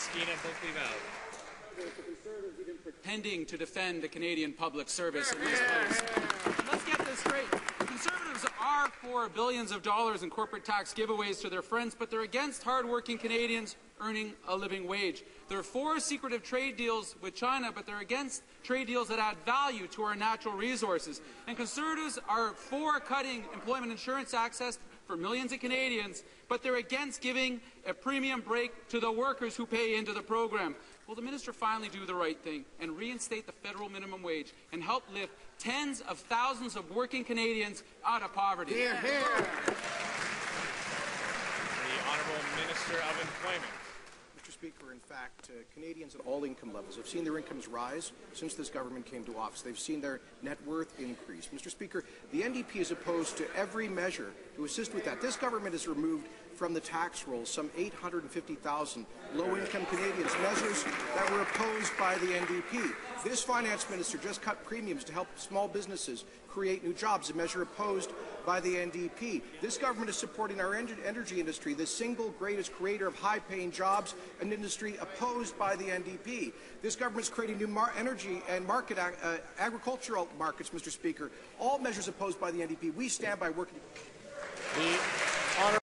Skeena, to defend the Canadian public service. Let's get this straight. Conservatives are for billions of dollars in corporate tax giveaways to their friends, but they're against hardworking Canadians earning a living wage. They're for secretive trade deals with China, but they're against trade deals that add value to our natural resources. And Conservatives are for cutting employment insurance access for millions of Canadians, but they're against giving a premium break to the workers who pay into the program. Will the minister finally do the right thing and reinstate the federal minimum wage and help lift tens of thousands of working Canadians out of poverty? Hear, hear. The Honourable Minister of Employment. Mr. Speaker, in fact, uh, Canadians at all income levels have seen their incomes rise since this government came to office. They've seen their net worth increase. Mr. Speaker, the NDP is opposed to every measure to assist with that. This government has removed from the tax rolls some 850,000 low-income Canadians, measures that were opposed by the NDP. This finance minister just cut premiums to help small businesses create new jobs, a measure opposed by the NDP. This government is supporting our energy industry, the single greatest creator of high-paying jobs, an industry opposed by the NDP. This government is creating new energy and market uh, agricultural markets, Mr. Speaker. All measures opposed by the NDP. We stand by working.